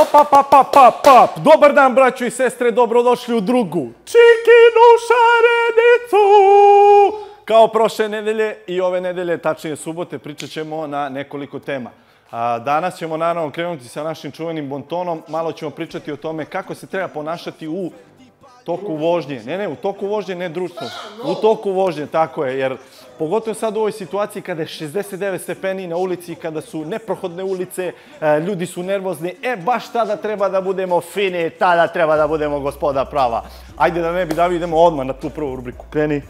Opa, pa, pa, pa, pa. Dobar dan, braćo i sestre, dobrodošli u drugu Čikinu šarenicu. Kao prošle nedelje i ove nedelje, tačnije subote, pričat ćemo na nekoliko tema. Danas ćemo naravno krenuti sa našim čuvenim bontonom. Malo ćemo pričati o tome kako se treba ponašati u toku vožnje. Ne, ne, u toku vožnje, ne društvo. U toku vožnje, tako je, jer pogotovo sad u ovoj situaciji kada je 69 stepeni na ulici, kada su neprohodne ulice, e, ljudi su nervozni, e, baš tada treba da budemo fini, tada treba da budemo gospoda prava. Ajde da ne bi da idemo odmah na tu prvu rubriku. Kreni.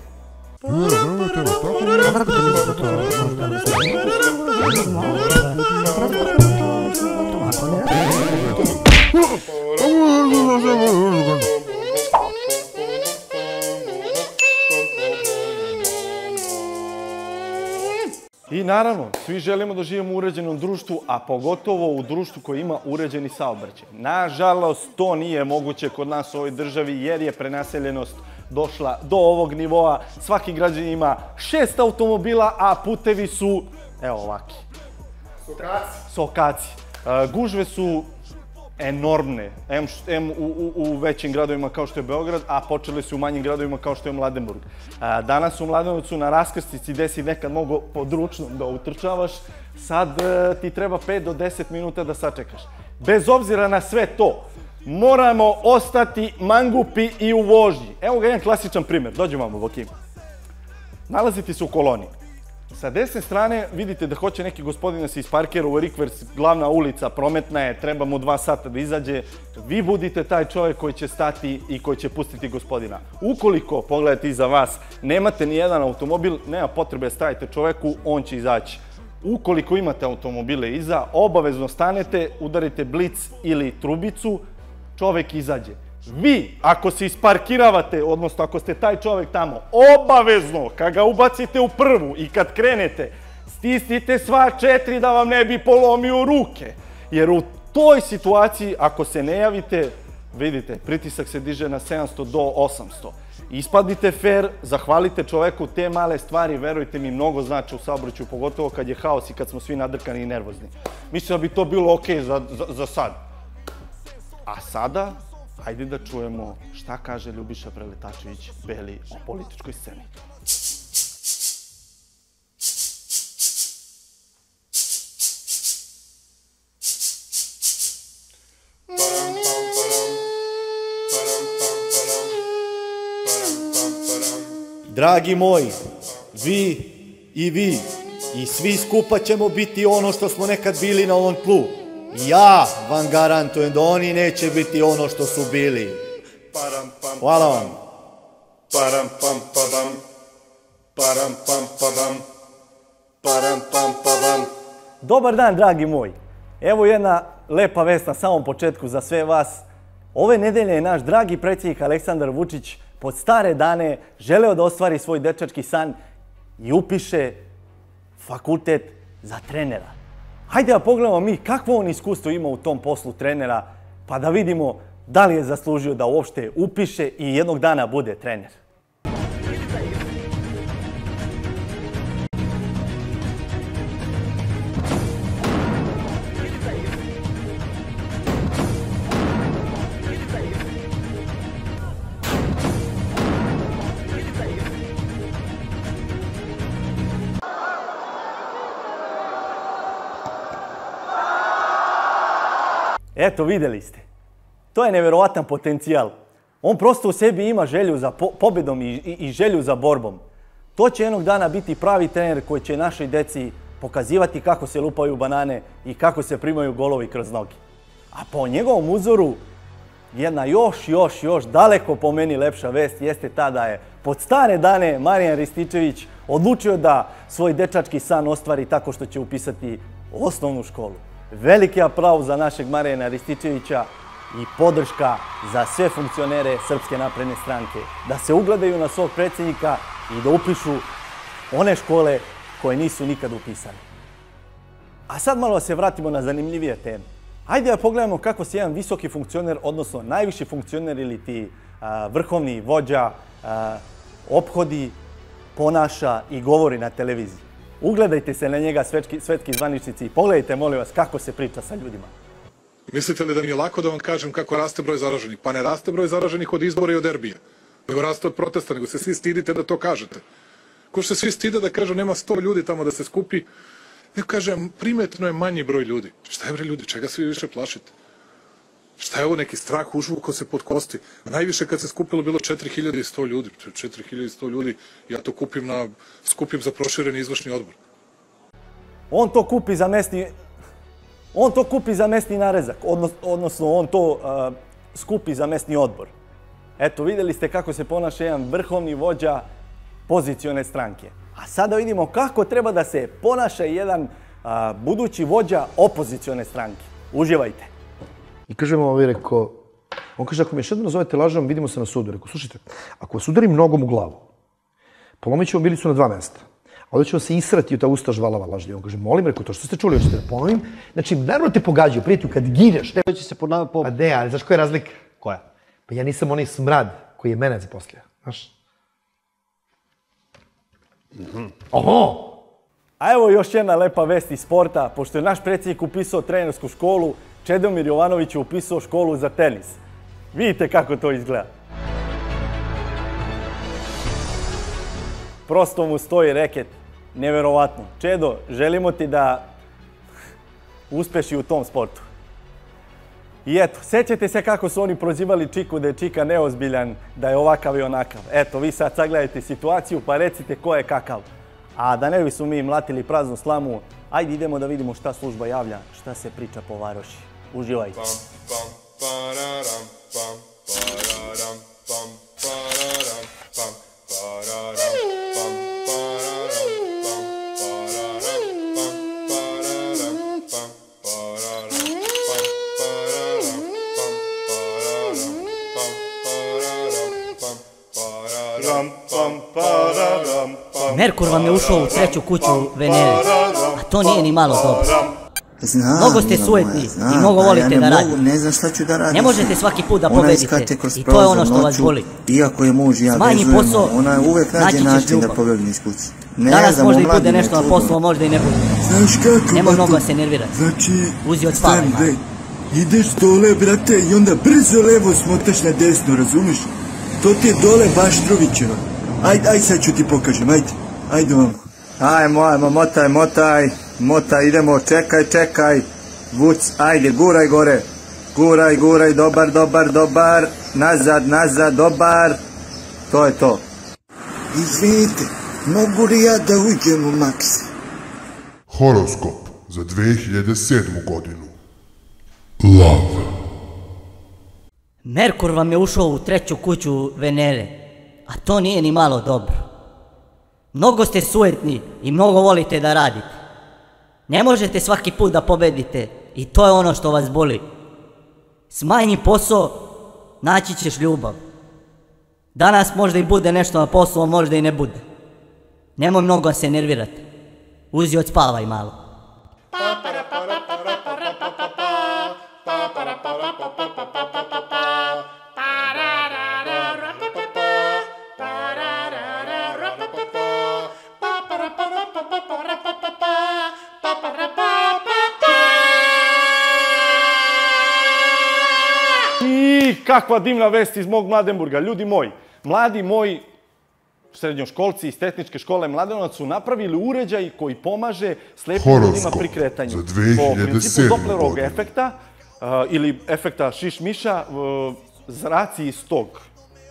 I naravno, svi želimo da živimo u uređenom društvu, a pogotovo u društvu koje ima uređeni saobraćaj. Nažalost, to nije moguće kod nas u ovoj državi jer je prenaseljenost došla do ovog nivoa. Svaki građan ima šest automobila, a putevi su, evo ovaki. Sokaci. Sokaci. E, Gužve su enormne, em, em u, u, u većim gradovima kao što je Beograd, a počeli su u manjim gradovima kao što je Mladenburg. A, danas u Mladenovcu na raskrstici gde si nekad mogo pod ručnom da utrčavaš, sad e, ti treba 5 do 10 minuta da sačekaš. Bez obzira na sve to, moramo ostati mangupi i u vožnji. Evo ga jedan klasičan primjer, dođemo vam u Bokim. Nalazite se u koloni. Sa desne strane vidite da hoće neki gospodin da se isparkira u Rikvers, glavna ulica, prometna je, treba mu dva sata da izađe. Vi budite taj čovjek koji će stati i koji će pustiti gospodina. Ukoliko, pogledajte iza vas, nemate ni jedan automobil, nema potrebe da stavite čoveku, on će izaći. Ukoliko imate automobile iza, obavezno stanete, udarite blic ili trubicu, čovek izađe. Vi, ako se isparkiravate, odnosno ako ste taj čovek tamo, obavezno, kad ga ubacite u prvu i kad krenete, stisnite sva četiri da vam ne bi polomio ruke. Jer u toj situaciji, ako se ne javite, vidite, pritisak se diže na 700 do 800. Ispadnite fair, zahvalite čoveku te male stvari, verujte mi, mnogo znači u saobraćaju, pogotovo kad je haos i kad smo svi nadrkani i nervozni. Mislim da bi to bilo okej okay za, za, za sad. A sada, Hajde da čujemo šta kaže Ljubiša Preletačević Beli o političkoj sceni. Dragi moji, vi i vi i svi skupa ćemo biti ono što smo nekad bili na ovom tlu. Ja vam garantujem da oni neće biti ono što su bili. Param, pam, Hvala vam. param, pam, padam. Param, pam, padam. Param, pam, padam. Dobar dan, dragi moji. Evo jedna lepa vest na samom početku za sve vas. Ove nedelje je naš dragi predsjednik Aleksandar Vučić pod stare dane želeo da ostvari svoj dečački san i upiše fakultet za trenera. Hajde da pogledamo mi kakvo on iskustvo ima u tom poslu trenera, pa da vidimo da li je zaslužio da uopšte upiše i jednog dana bude trener. Eto, videli ste. To je neverovatan potencijal. On prosto u sebi ima želju za po pobedom i, i, i želju za borbom. To će jednog dana biti pravi trener koji će našoj deci pokazivati kako se lupaju banane i kako se primaju golovi kroz noge. A po njegovom uzoru, jedna još, još, još daleko po meni lepša vest jeste ta da je pod stare dane Marijan Rističević odlučio da svoj dečački san ostvari tako što će upisati osnovnu školu. Veliki aplauz za našeg Marijana Rističevića i podrška za sve funkcionere Srpske napredne stranke. Da se ugledaju na svog predsjednika i da upišu one škole koje nisu nikad upisane. A sad malo da se vratimo na zanimljivije teme. Hajde da pogledamo kako se jedan visoki funkcioner, odnosno najviši funkcioner ili ti vrhovni vođa a, ophodi, ponaša i govori na televiziji. Ugledajte se na njega svetski, svetski zvaničnici i pogledajte, molim vas, kako se priča sa ljudima. Mislite li da mi je lako da vam kažem kako raste broj zaraženih? Pa ne raste broj zaraženih od izbora i od derbija. Nego raste od protesta, nego se svi stidite da to kažete. Ko što se svi stide da kažu nema sto ljudi tamo da se skupi, nego kažem primetno je manji broj ljudi. Šta je bre ljudi, čega se vi više plašite? Šta je ovo neki strah užvuko se pod kosti? Najviše kad se skupilo bilo 4100 ljudi. 4100 ljudi, ja to kupim na, skupim za prošireni izvršni odbor. On to kupi za mesni... On to kupi za mesni narezak, odnos, odnosno on to uh, skupi za mesni odbor. Eto, videli ste kako se ponaša jedan vrhovni vođa pozicione stranke. A sada vidimo kako treba da se ponaša jedan uh, budući vođa opozicione stranke. Uživajte. I kažem ovaj, rekao, on kaže, ako me još jednom nazovete lažom, vidimo se na sudu. Rekao, slušajte, ako vas udarim nogom u glavu, polomit vam bilicu na dva mesta. A onda ću vam se israti u ta usta žvalava lažljiva. On kaže, molim, rekao, to što ste čuli, hoćete da ponovim. Znači, naravno te pogađaju, prijatelju, kad gineš. Ne, će se po, na- po... pa ne, ali znaš koja je razlika? Koja? Pa ja nisam onaj smrad koji je mene zaposlio. Znaš? Oho! A evo još jedna lepa vest iz sporta. Pošto je naš predsjednik upisao trenersku školu, Čedomir Jovanović je upisao školu za tenis. Vidite kako to izgleda. Prosto mu stoji reket. Neverovatno. Čedo, želimo ti da uspeš i u tom sportu. I eto, sećate se kako su oni prozivali Čiku da je Čika neozbiljan, da je ovakav i onakav. Eto, vi sad sagledajte situaciju pa recite ko je kakav. A da ne bi su mi mlatili praznu slamu, ajde idemo da vidimo šta služba javlja, šta se priča po varoši. Uživaj. Merkur vam je ušao u treću kuću Venere, a to nije ni malo dobro. Znam, Mnogo ste sujetni moja, i mnogo pa volite ja da radite. Ne znam šta ću da radim. Ne možete svaki put da Ona pobedite i to je ono što vas noću, boli. Iako je muž ja Smanji vezujemo, posao, ona uvek naći nađe način da pobegni iz kuće. Ne Danas znam, možda i bude nešto na poslu, možda i ne bude. Znaš kako, Nemoj mnogo da se nervirati. Znači, Uzi od daj, ideš dole, brate, i onda brzo levo smotaš na desno, razumiš? To ti je dole Baštrovićeva. Ajde, ajde, sad ću ti pokažem, ajde. Ajde vam. Ajmo, ajmo, motaj, motaj, motaj, idemo, čekaj, čekaj. Vuc, ajde, guraj gore. Guraj, guraj, dobar, dobar, dobar. Nazad, nazad, dobar. To je to. Izvinite, mogu li ja da uđem u Maxi? Horoskop za 2007. godinu. Lav. Merkur vam je ušao u treću kuću Venere, a to nije ni malo dobro. Mnogo ste sujetni i mnogo volite da radite. Ne možete svaki put da pobedite i to je ono što vas boli. Smanji posao, naći ćeš ljubav. Danas možda i bude nešto na poslu, a možda i ne bude. Nemoj mnogo da se nervirati. Uzi od spavaj malo. I kakva divna vest iz mog Mladenburga. Ljudi moji, mladi moji srednjoškolci iz tehničke škole Mladenovac su napravili uređaj koji pomaže slepim ljudima pri kretanju. za Po principu 2007. Dopplerovog efekta uh, ili efekta šiš-miša, uh, zraci iz tog,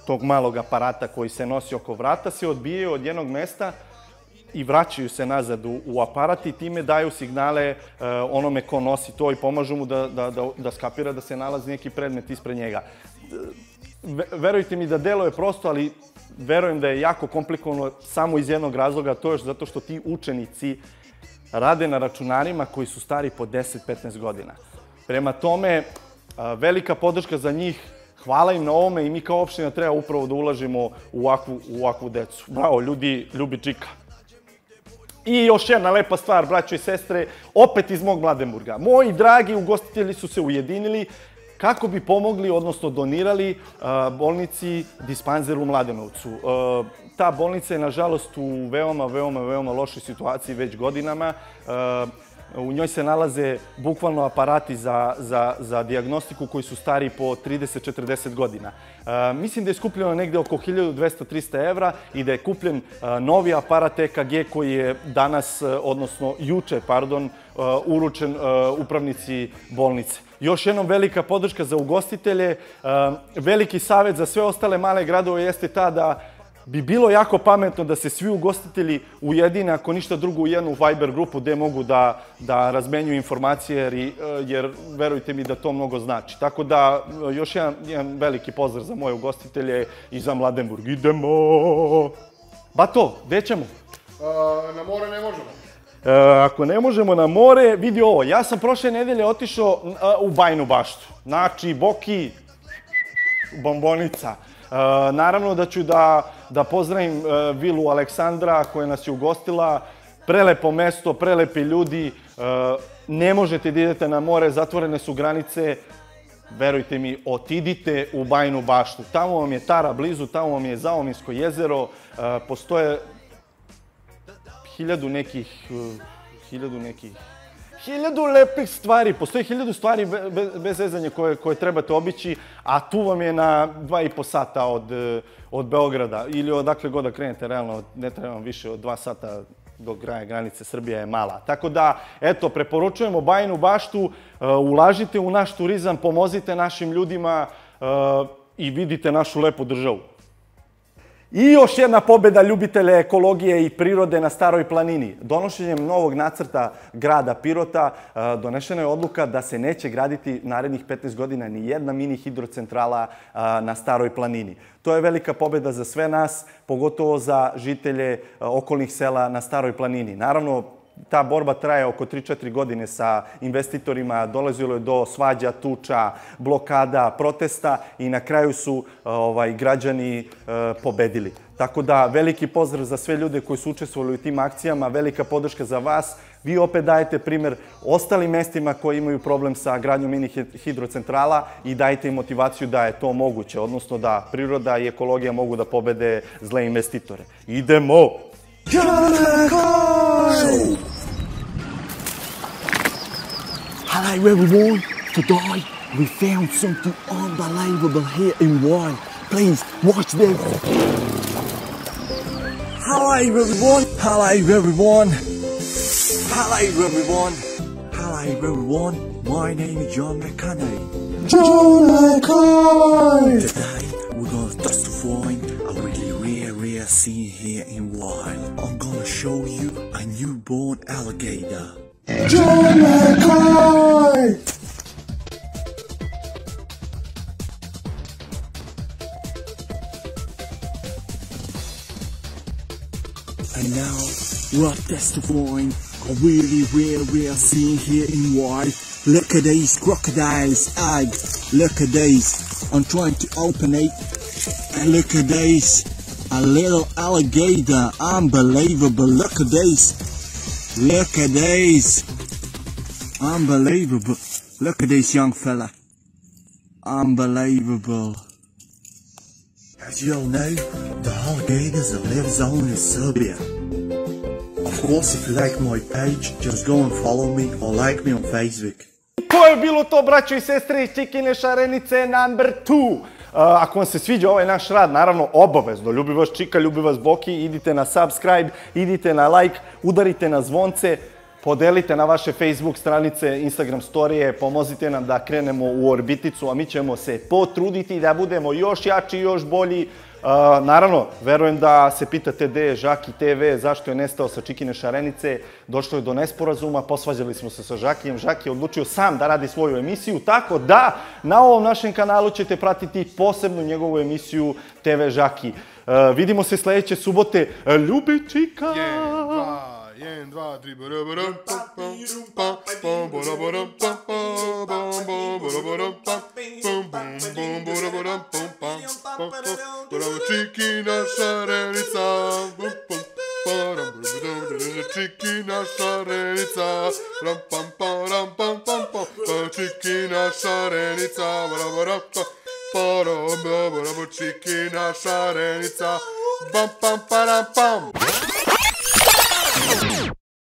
tog malog aparata koji se nosi oko vrata se odbijaju od jednog mesta i vraćaju se nazad u, u aparat i time daju signale uh, onome ko nosi to i pomažu mu da, da, da, da skapira da se nalazi neki predmet ispred njega. Ve- verujte mi da delo je prosto, ali verujem da je jako komplikovano samo iz jednog razloga, to je zato što ti učenici rade na računarima koji su stari po 10-15 godina. Prema tome, a, velika podrška za njih, hvala im na ovome i mi kao opština treba upravo da ulažemo u ovakvu, u ovakvu decu. Bravo, ljudi, ljubi čika. I još jedna lepa stvar, braćo i sestre, opet iz mog Mladenburga. Moji dragi ugostitelji su se ujedinili kako bi pomogli, odnosno donirali uh, bolnici Dispanzer u Mladenovcu. Uh, ta bolnica je, nažalost, u veoma, veoma, veoma lošoj situaciji već godinama. U njoj se nalaze bukvalno aparati za, za, za diagnostiku koji su stari po 30-40 godina. E, mislim da je skupljeno negde oko 1200-300 evra i da je kupljen e, novi aparat EKG koji je danas, e, odnosno juče, pardon, e, uručen e, upravnici bolnice. Još jednom velika podrška za ugostitelje. E, veliki savet za sve ostale male gradove jeste ta da bi bilo jako pametno da se svi ugostitelji ujedine, ako ništa drugo, u jednu Viber grupu gde mogu da, da razmenjuju informacije, jer, i- jer verujte mi da to mnogo znači. Tako da, još jedan, jedan veliki pozdrav za moje ugostitelje i za Mladenburg. Idemo! Bato, gde ćemo? A, na more ne možemo. E, ako ne možemo na more, vidi ovo. Ja sam prošle nedelje otišao a, u Bajnu baštu. Znači, Boki, bombonica. E, naravno da ću da, da pozdravim e, vilu Aleksandra koja nas je ugostila. Prelepo mesto, prelepi ljudi. E, ne možete da idete na more, zatvorene su granice. Verujte mi, otidite u Bajnu baštu. Tamo vam je Tara blizu, tamo vam je Zaominsko jezero. E, postoje hiljadu nekih, hiljadu nekih, hiljadu lepih stvari. Postoji hiljadu stvari be- be- bez zezanja koje, koje trebate obići, a tu vam je na dva i po sata od, uh, od Beograda ili odakle god da krenete, realno ne treba vam više od dva sata do kraja granice Srbija je mala. Tako da, eto, preporučujemo Bajinu baštu, uh, ulažite u naš turizam, pomozite našim ljudima uh, i vidite našu lepu državu. I još jedna pobeda ljubitelja ekologije i prirode na Staroj planini. Donošenjem novog nacrta grada Pirota e, donešena je odluka da se neće graditi narednih 15 godina ni jedna mini hidrocentrala e, na Staroj planini. To je velika pobeda za sve nas, pogotovo za žitelje e, okolnih sela na Staroj planini. Naravno, ta borba traje oko 3-4 godine sa investitorima, dolazilo je do svađa, tuča, blokada, protesta i na kraju su ovaj, građani e, pobedili. Tako da veliki pozdrav za sve ljude koji su učestvovali u tim akcijama, velika podrška za vas. Vi opet dajete primer ostalim mestima koji imaju problem sa gradnjom mini hid- hidrocentrala i dajte im motivaciju da je to moguće, odnosno da priroda i ekologija mogu da pobede zle investitore. Idemo! Hello everyone, today we found something unbelievable here in Wine. Please watch this. Hello everyone, hello everyone, hello everyone, hello everyone. My name is John McConney. John McConney. Today we're gonna test to find a really rare, rare scene here in Wild. I'm gonna show you a newborn alligator. John McCoy! And now we're testifying a really rare, rare scene here in White. Look at these crocodiles eggs. Look at these. I'm trying to open it. And look at these. A little alligator. Unbelievable. Look at these. Look at these. Unbelievable. Look at this young fella. Unbelievable. As you all know, the alligators that lives on in Serbia. Of course, if you like my page, just go and follow me or like me on Facebook. To je bilo to, braćo i sestre iz Čikine Šarenice number 2. Ako vam se sviđa ovaj naš rad, naravno obavezno, ljubi vas Čika, ljubi vas Boki, idite na subscribe, idite na like, udarite na zvonce, podelite na vaše Facebook stranice, Instagram storije, pomozite nam da krenemo u orbiticu, a mi ćemo se potruditi da budemo još jači, još bolji. Uh, naravno, verujem da se pitate gde je Žaki TV, zašto je nestao sa Čikine Šarenice. Došlo je do nesporazuma, posvađali smo se sa Žakijem. Žaki je odlučio sam da radi svoju emisiju, tako da na ovom našem kanalu ćete pratiti posebnu njegovu emisiju TV Žaki. Uh, vidimo se sledeće subote. Ljubi Čika! Dva, tri, barabaram, pam, pam, pam, pam, barabaram, pam, pam, pam, pam, barabaram, pam, pam, bum, bum, barabaram, pam, pam, pam, šarenica, ram, pam, pam, ram, pam, pam, pam, pa, Čikina šarenica, barabaram,